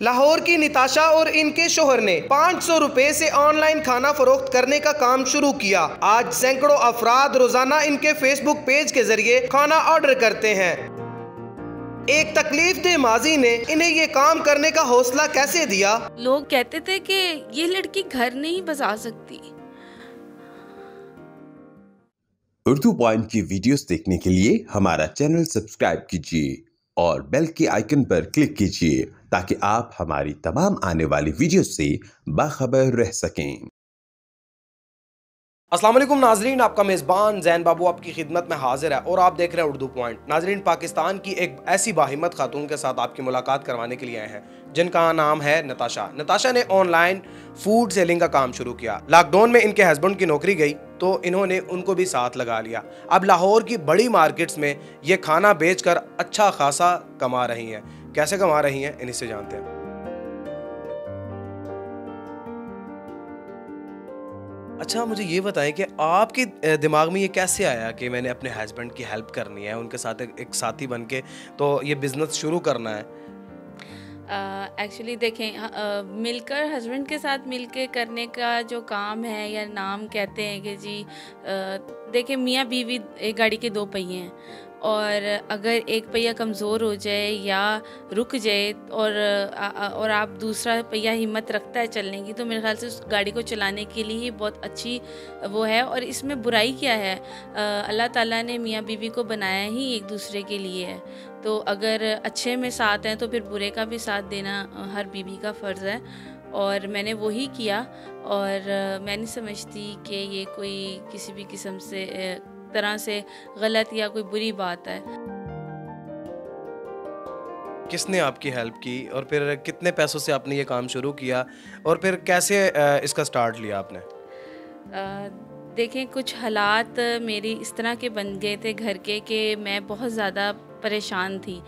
लाहौर की निताशा और इनके शोहर ने पाँच सौ रूपए ऐसी ऑनलाइन खाना फरोख्त करने का काम शुरू किया। आज सैकड़ों अफराद रोज़ाना इनके फेसबुक पेज के ज़रिए खाना ऑर्डर करते हैं। एक तकलीफ़ दे माजी ने इन्हें ये काम करने का हौसला कैसे दिया? लोग कहते थे कि ये लड़की घर नहीं बसा सकती। उर्दू पॉइंट की वीडियोस देखने के लिए हमारा चैनल सब्सक्राइब कीजिए। और बेल के आइकन पर क्लिक कीजिए ताकि आप हमारी तमाम आने वाली वीडियो से बाखबर रह सकें। असलम नाजरीन, आपका मेज़बान जैन बाबू आपकी खिदमत में हाजिर है और आप देख रहे हैं उर्दू पॉइंट। नाजरीन, पाकिस्तान की एक ऐसी बाहिमत खातून के साथ आपकी मुलाकात करवाने के लिए आए हैं, जिनका नाम है नताशा। नताशा ने ऑनलाइन फ़ूड सेलिंग का काम शुरू किया। लॉकडाउन में इनके हस्बैंड की नौकरी गई तो इन्होंने उनको भी साथ लगा लिया। अब लाहौर की बड़ी मार्केट्स में ये खाना बेचकर अच्छा खासा कमा रही हैं। कैसे कमा रही हैं, इन्हीं से जानते हैं। अच्छा मुझे ये बताएँ कि आपके दिमाग में ये कैसे आया कि मैंने अपने हस्बैंड की हेल्प करनी है उनके साथ एक, साथी बन के तो ये बिज़नेस शुरू करना है? एक्चुअली uh, देखें uh, मिलकर हस्बैंड के साथ मिलकर करने का जो काम है या नाम कहते हैं कि जी uh, देखें मियाँ बीवी एक गाड़ी के दो पहिए हैं। और अगर एक पहिया कमज़ोर हो जाए या रुक जाए और और आप दूसरा पहिया हिम्मत रखता है चलने की तो मेरे ख्याल से उस गाड़ी को चलाने के लिए ही बहुत अच्छी वो है। और इसमें बुराई क्या है? अल्लाह ताला ने मियाँ बीवी को बनाया ही एक दूसरे के लिए है। तो अगर अच्छे में साथ हैं तो फिर बुरे का भी साथ देना हर बीवी का फ़र्ज़ है। और मैंने वही किया और मैं नहीं समझती कि ये कोई किसी भी किस्म से तरह से गलत या कोई बुरी बात है। किसने आपकी हेल्प की और फिर कितने पैसों से आपने ये काम शुरू किया और फिर कैसे इसका स्टार्ट लिया आपने? देखें कुछ हालात मेरी इस तरह के बन गए थे घर के कि मैं बहुत ज़्यादा परेशान थी।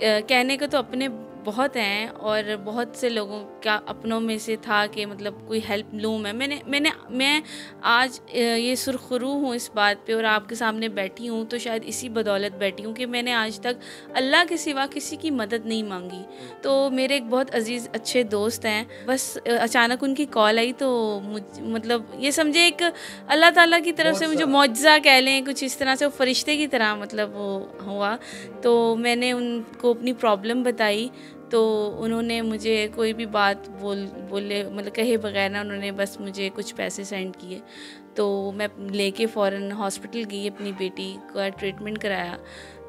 कहने को तो अपने बहुत हैं और बहुत से लोगों का अपनों में से था कि मतलब कोई हेल्प लूँ मैं। मैंने मैंने मैं आज ये सुरखरू हूँ इस बात पे और आपके सामने बैठी हूँ तो शायद इसी बदौलत बैठी हूँ कि मैंने आज तक अल्लाह के सिवा किसी की मदद नहीं मांगी। तो मेरे एक बहुत अज़ीज़ अच्छे दोस्त हैं। बस अचानक उनकी कॉल आई तो मुझ मतलब ये समझे एक अल्लाह ताला की तरफ़ से मुझे मुआवजा कह लें कुछ इस तरह से वो फरिश्ते की तरह मतलब वो हुआ। तो मैंने उनको अपनी प्रॉब्लम बताई तो उन्होंने मुझे कोई भी बात बोल बोले मतलब कहे बगैर ना उन्होंने बस मुझे कुछ पैसे सेंड किए। तो मैं लेके फ़ौर हॉस्पिटल गई अपनी बेटी का ट्रीटमेंट कराया।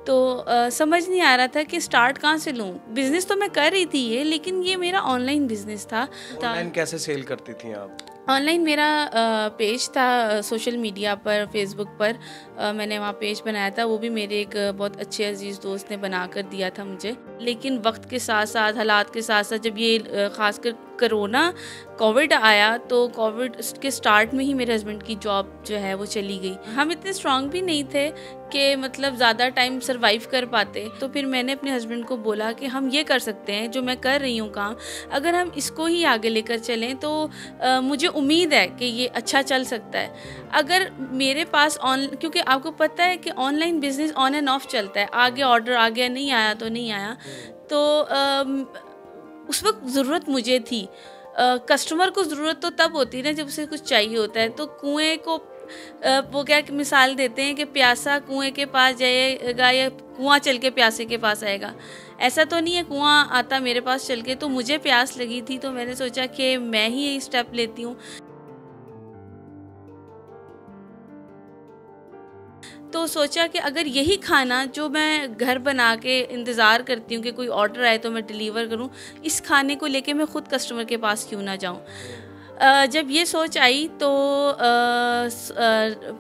तो आ, समझ नहीं आ रहा था कि स्टार्ट कहाँ से लूँ। बिज़नेस तो मैं कर रही थी ये लेकिन ये मेरा ऑनलाइन बिज़नेस था। ऑनलाइन कैसे सेल करती थी आप? ऑनलाइन मेरा पेज था सोशल मीडिया पर फेसबुक पर। मैंने वहाँ पेज बनाया था, वो भी मेरे एक बहुत अच्छे अज़ीज़ दोस्त ने बना कर दिया था मुझे। लेकिन वक्त के साथ साथ हालात के साथ साथ जब ये ख़ासकर करोना कोविड आया तो कोविड के स्टार्ट में ही मेरे हस्बैंड की जॉब जो है वो चली गई। हम इतने स्ट्रांग भी नहीं थे कि मतलब ज़्यादा टाइम सरवाइव कर पाते। तो फिर मैंने अपने हस्बैंड को बोला कि हम ये कर सकते हैं जो मैं कर रही हूँ काम अगर हम इसको ही आगे लेकर चलें तो आ, मुझे उम्मीद है कि ये अच्छा चल सकता है। अगर मेरे पास ऑन क्योंकि आपको पता है कि online business on and off चलता है। आगे ऑर्डर आ गया नहीं आया तो नहीं आया। तो आ, उस वक्त ज़रूरत मुझे थी। कस्टमर को ज़रूरत तो तब होती है ना जब उसे कुछ चाहिए होता है। तो कुएँ को आ, वो क्या मिसाल देते हैं कि प्यासा कुएँ के पास जाएगा या कुआँ चल के प्यासे के पास आएगा। ऐसा तो नहीं है कुआँ आता मेरे पास चल के तो मुझे प्यास लगी थी तो मैंने सोचा कि मैं ही स्टेप लेती हूँ। तो सोचा कि अगर यही खाना जो मैं घर बना के इंतज़ार करती हूँ कि कोई ऑर्डर आए तो मैं डिलीवर करूँ, इस खाने को लेके मैं ख़ुद कस्टमर के पास क्यों ना जाऊँ? जब ये सोच आई तो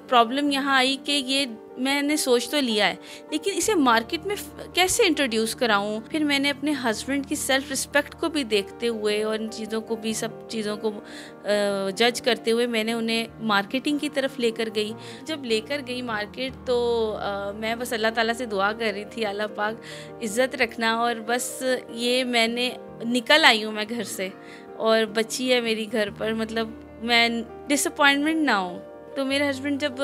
प्रॉब्लम यहाँ आई कि ये मैंने सोच तो लिया है लेकिन इसे मार्केट में कैसे इंट्रोड्यूस कराऊं? फिर मैंने अपने हस्बैंड की सेल्फ रिस्पेक्ट को भी देखते हुए और इन चीज़ों को भी सब चीज़ों को जज करते हुए मैंने उन्हें मार्केटिंग की तरफ़ लेकर गई। जब लेकर गई मार्केट तो आ, मैं बस अल्लाह ताला से दुआ कर रही थी अल्लाह पाक इज़्ज़त रखना और बस ये मैंने निकल आई हूँ मैं घर से। और बच्ची है मेरी घर पर मतलब मैं डिसअपॉइंटमेंट ना हूँ। तो मेरे हस्बैंड जब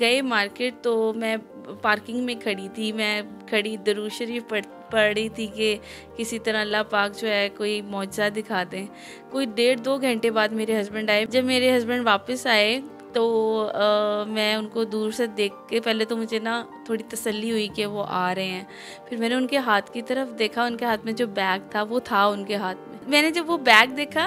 गए मार्केट तो मैं पार्किंग में खड़ी थी। मैं खड़ी दरू शरीफ पढ़ पढ़ रही थी कि किसी तरह अल्लाह पाक जो है कोई मुआवजा दिखा दें। कोई डेढ़ दो घंटे बाद मेरे हस्बैंड आए। जब मेरे हस्बैंड वापस आए तो आ, मैं उनको दूर से देख के पहले तो मुझे ना थोड़ी तसल्ली हुई कि वो आ रहे हैं। फिर मैंने उनके हाथ की तरफ़ देखा उनके हाथ में जो बैग था वो था उनके हाथ में। मैंने जब वो बैग देखा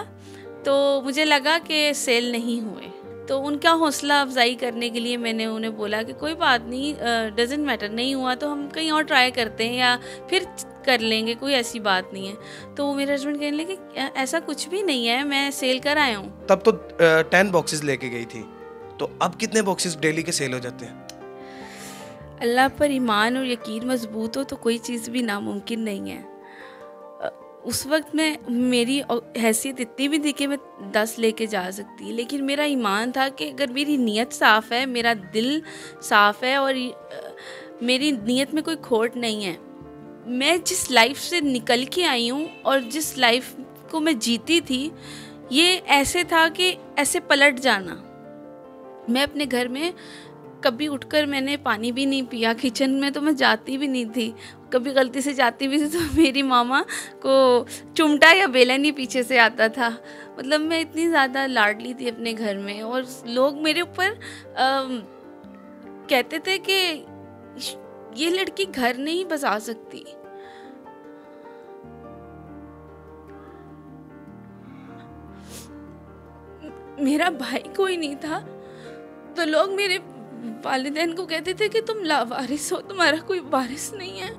तो मुझे लगा कि सेल नहीं हुए। तो उनका हौसला अफजाई करने के लिए मैंने उन्हें बोला कि कोई बात नहीं डजेंट मैटर नहीं हुआ तो हम कहीं और ट्राई करते हैं या फिर कर लेंगे कोई ऐसी बात नहीं है। तो मेरे हस्बैंड कहने लगे ऐसा कुछ भी नहीं है मैं सेल कर आया हूँ। तब तो टेन बॉक्सेस लेके गई थी। तो अब कितने बॉक्सेस डेली के सेल हो जाते हैं? अल्लाह पर ईमान और यकीन मज़बूत हो तो कोई चीज़ भी नामुमकिन नहीं है। उस वक्त मैं, मेरी हैसियत इतनी भी थी कि मैं दस लेके जा सकती, लेकिन मेरा ईमान था कि अगर मेरी नीयत साफ़ है, मेरा दिल साफ़ है और मेरी नीयत में कोई खोट नहीं है। मैं जिस लाइफ से निकल के आई हूँ और जिस लाइफ को मैं जीती थी, ये ऐसे था कि ऐसे पलट जाना। मैं अपने घर में कभी उठकर मैंने पानी भी नहीं पिया, किचन में तो मैं जाती भी नहीं थी। कभी गलती से जाती भी थी तो मेरी मामा को चुमटा या बेलन ही पीछे से आता था। मतलब मैं इतनी ज़्यादा लाडली थी अपने घर में और लोग मेरे ऊपर कहते थे कि ये लड़की घर नहीं बसा सकती। मेरा भाई कोई नहीं था। तो लोग मेरे वालदेन को कहते थे कि तुम लावारिस हो, तुम्हारा कोई वारिस नहीं है।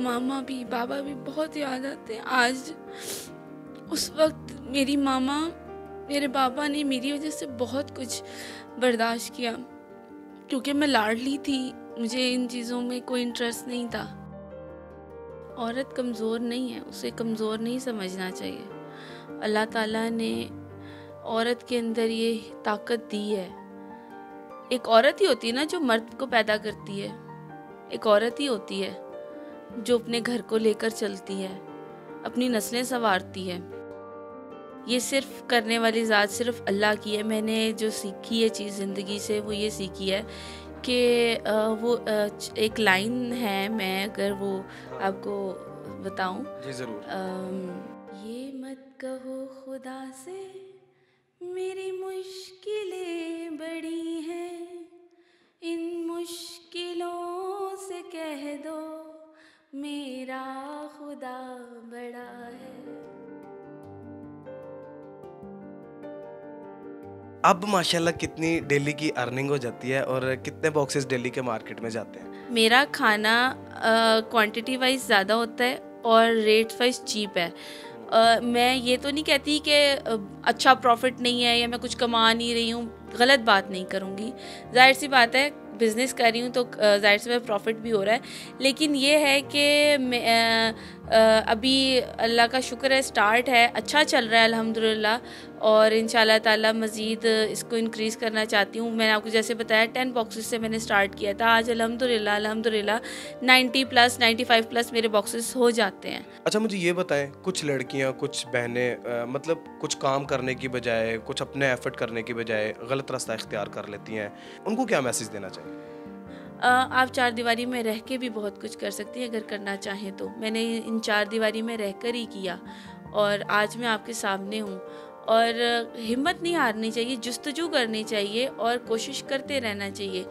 मामा भी, बाबा भी बहुत याद आते हैं। आज, उस वक्त मेरी मामा, मेरे बाबा ने मेरी वजह से बहुत कुछ बर्दाश्त किया, क्योंकि मैं लाडली थी, मुझे इन चीज़ों में कोई इंटरेस्ट नहीं था। औरत कमज़ोर नहीं है, उसे कमज़ोर नहीं समझना चाहिए। अल्लाह ताला ने औरत के अंदर ये ताकत दी है। एक औरत ही होती है ना जो मर्द को पैदा करती है। एक औरत ही होती है जो अपने घर को लेकर चलती है अपनी नस्लें संवारती है। ये सिर्फ़ करने वाली ज़ात सिर्फ़ अल्लाह की है। मैंने जो सीखी है चीज़ ज़िंदगी से वो ये सीखी है कि वो एक लाइन है। मैं अगर वो आपको बताऊँ जी ज़रूर। मत कहो खुदा से मेरी मुश्किलें बड़ी हैं। इन मुश्किलों से कह दो मेरा खुदा बड़ा है। अब माशाल्लाह कितनी डेली की अर्निंग हो जाती है और कितने बॉक्सेस डेली के मार्केट में जाते हैं? मेरा खाना क्वांटिटी वाइज ज़्यादा होता है और रेट वाइज चीप है। मैं ये तो नहीं कहती कि अच्छा प्रॉफिट नहीं है या मैं कुछ कमा नहीं रही हूँ, गलत बात नहीं करूँगी। ज़ाहिर सी बात है बिज़नेस कर रही हूँ तो ज़ाहिर सी बात प्रॉफिट भी हो रहा है। लेकिन ये है कि अभी अल्लाह का शुक्र है स्टार्ट है अच्छा चल रहा है, अल्हम्दुलिल्लाह। और इन ताला मज़ीद इसको इंक्रीज़ करना चाहती हूँ। मैंने आपको जैसे बताया टेन बॉक्सेस से मैंने स्टार्ट किया था। आज अल्हम्दुलिल्लाह अल्हम्दुलिल्लाह ninety plus ninety five plus मेरे बॉक्सेस हो जाते हैं। अच्छा मुझे ये बताएँ, कुछ लड़कियाँ, कुछ बहनें मतलब कुछ काम करने की बजाय, कुछ अपने एफर्ट करने की बजाय गलत रास्ता इख्तियार कर लेती हैं। उनको क्या मैसेज देना चाहिए? आप चार दीवारी में रह के भी बहुत कुछ कर सकती हैं, अगर करना चाहें तो। मैंने इन चार दीवारी में रह कर ही किया और आज मैं आपके सामने हूँ। और हिम्मत नहीं हारनी चाहिए, जस्तजू करनी चाहिए और कोशिश करते रहना चाहिए।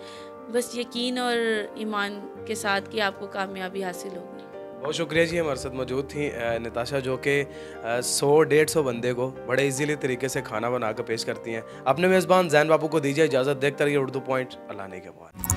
बस यकीन और ईमान के साथ कि आपको कामयाबी हासिल होगी। बहुत शुक्रिया जी, हमारे साथ मौजूद थी नताशा जो कि सौ, डेढ़ सौ बंदे को बड़े इजीली तरीके से खाना बना कर पेश करती हैं। अपने मेज़बान जैन बाबू को दीजिए इजाज़त, देखते रहिए उर्दू पॉइंट, अल्लाह ने के बाद